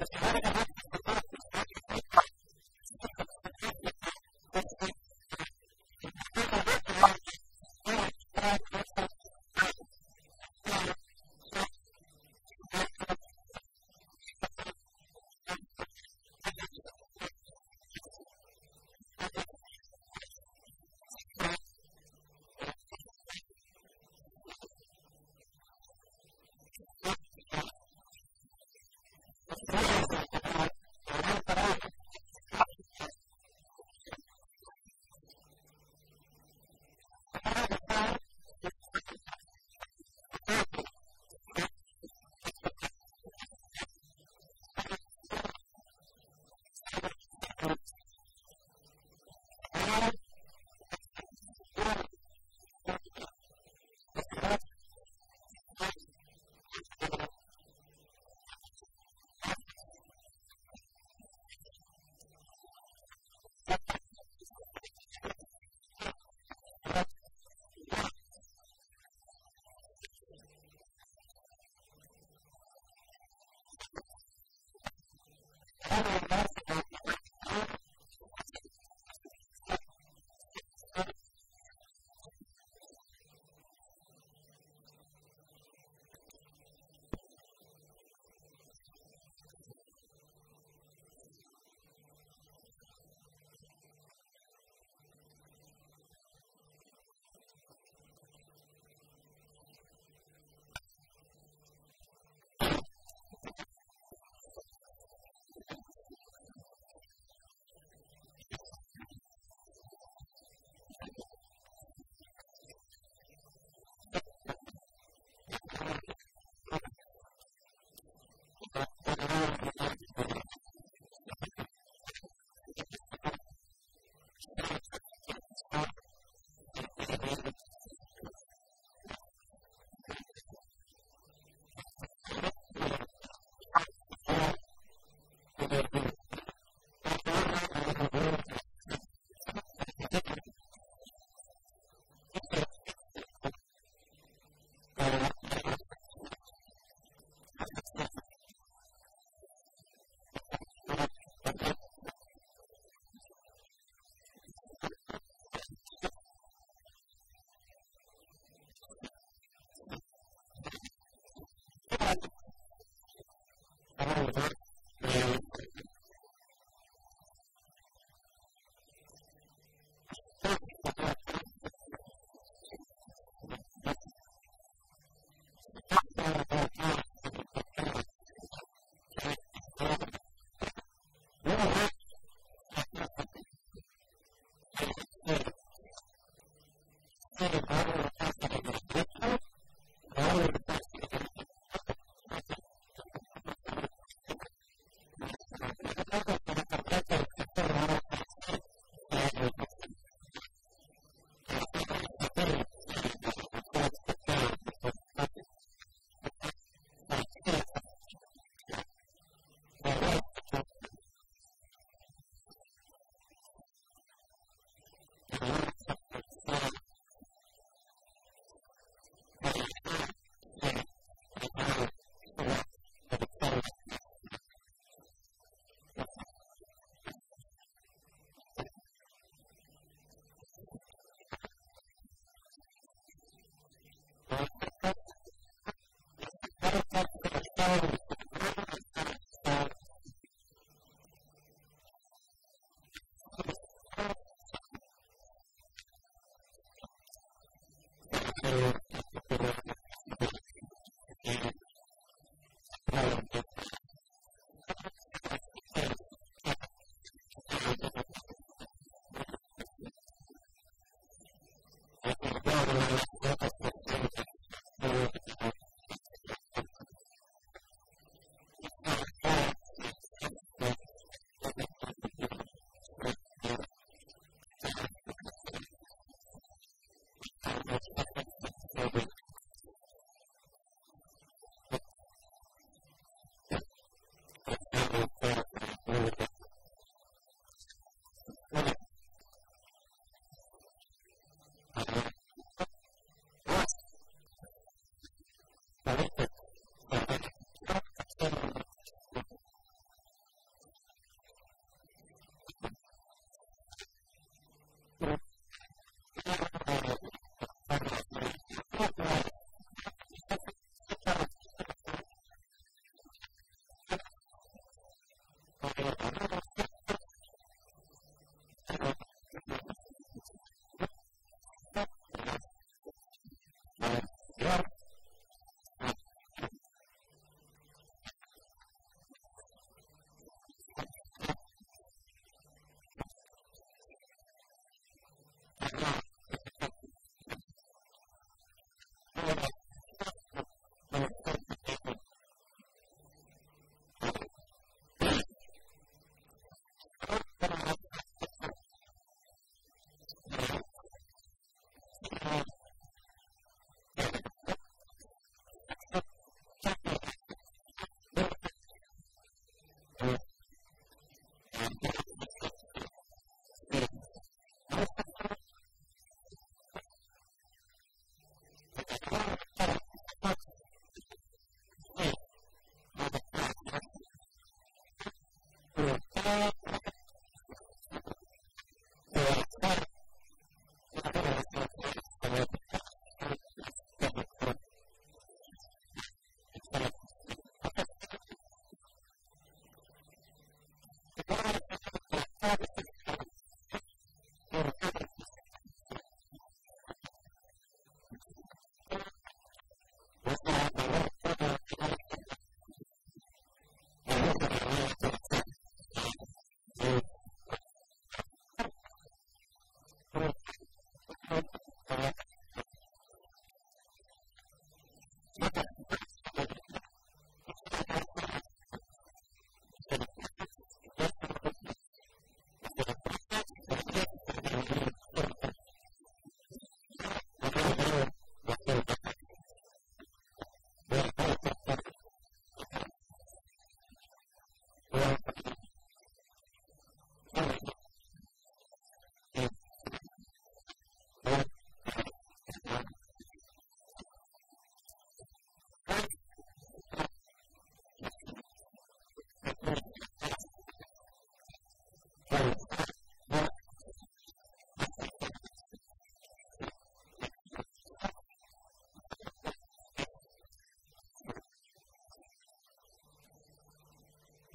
Because how did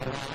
Gracias.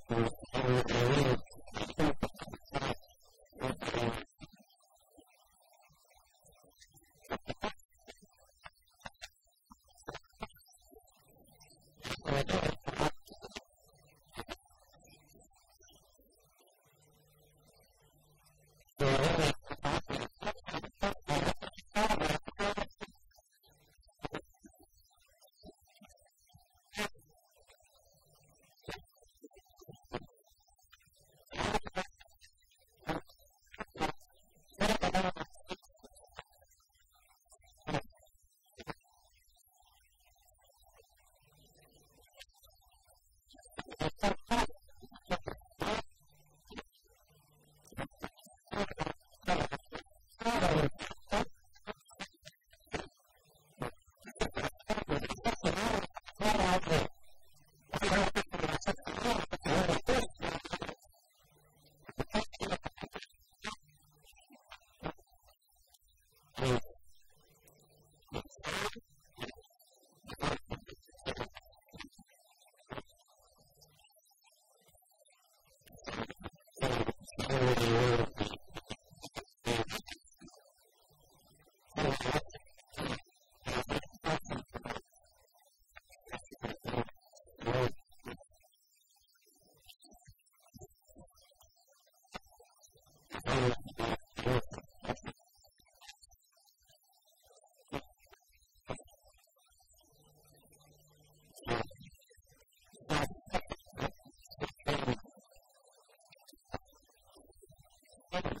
others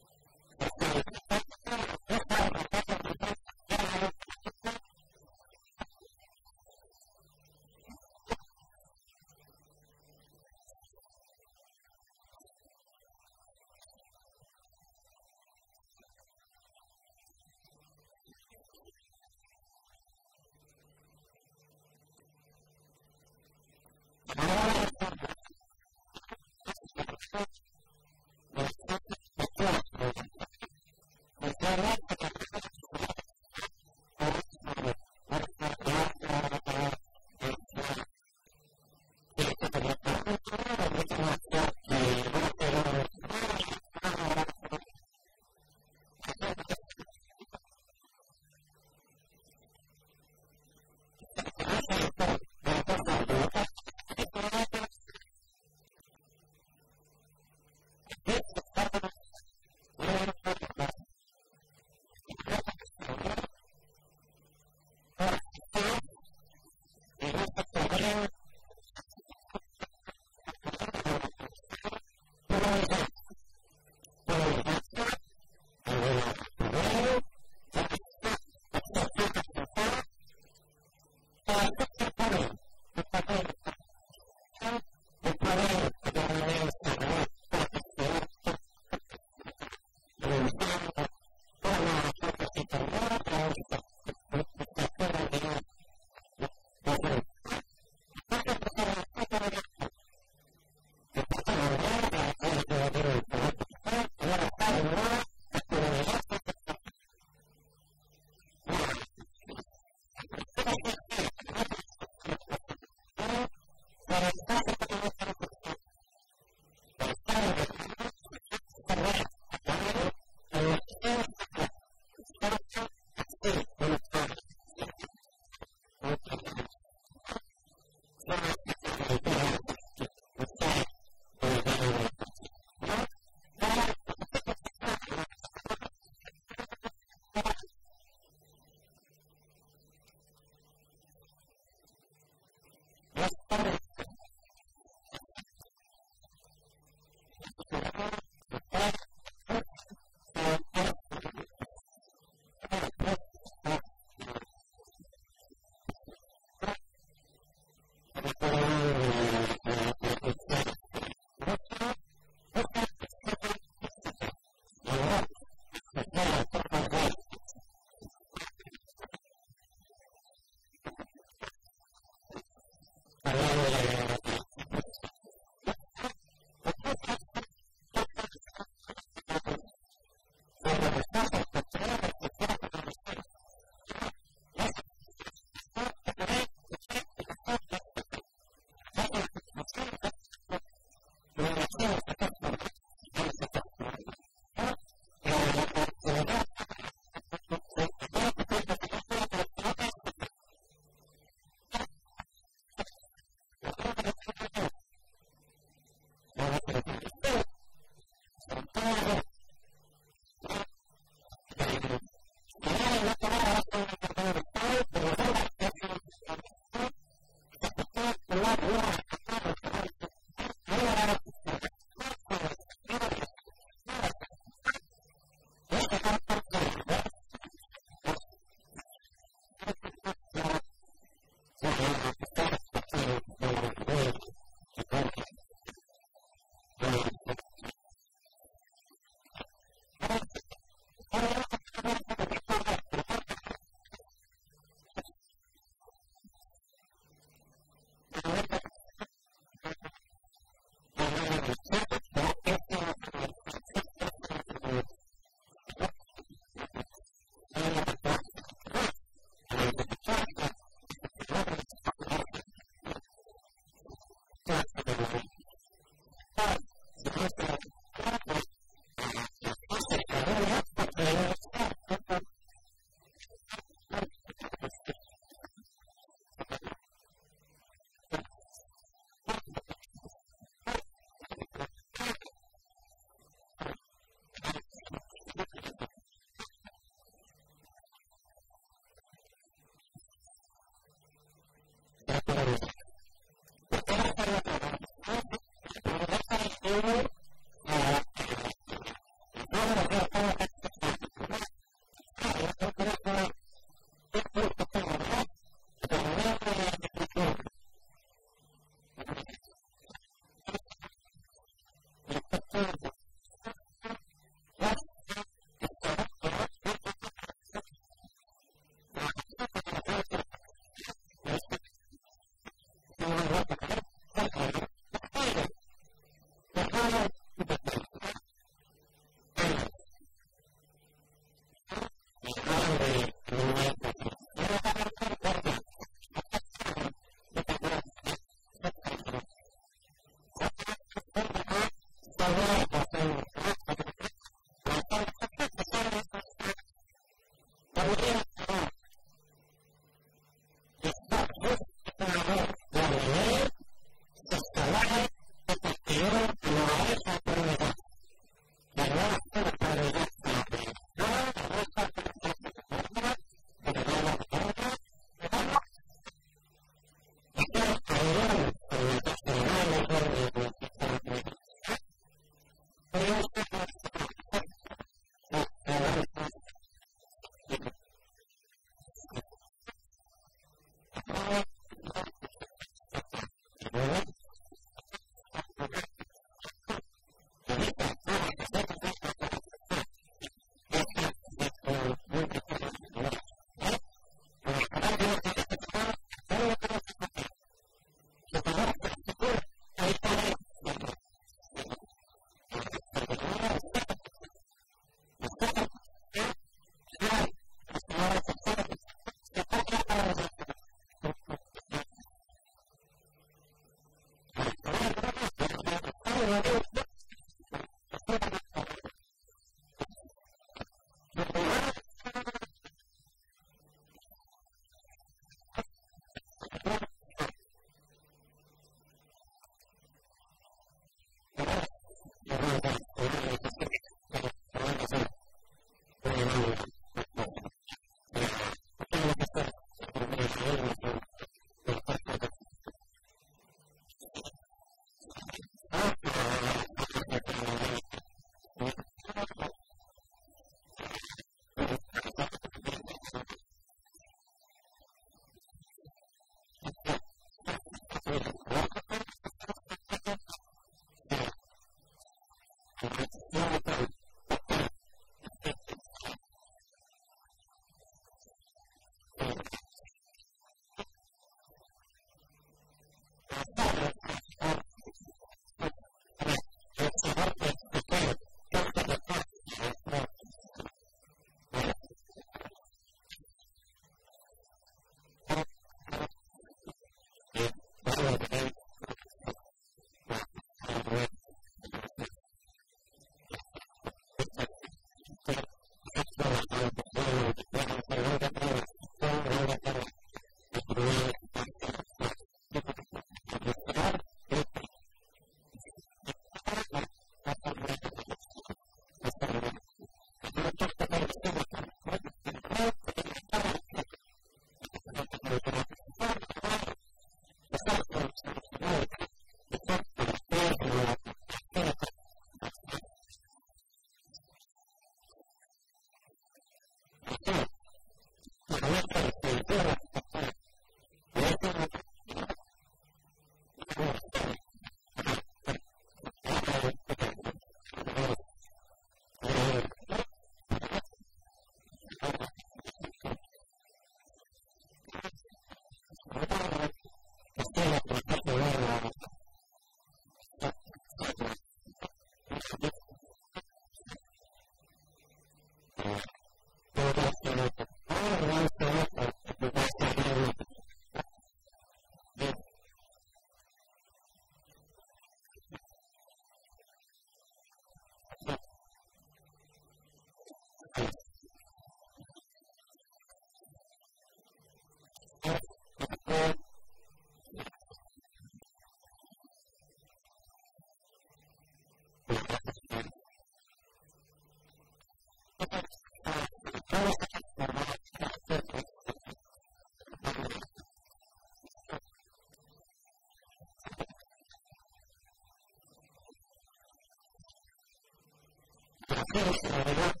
センスのあれば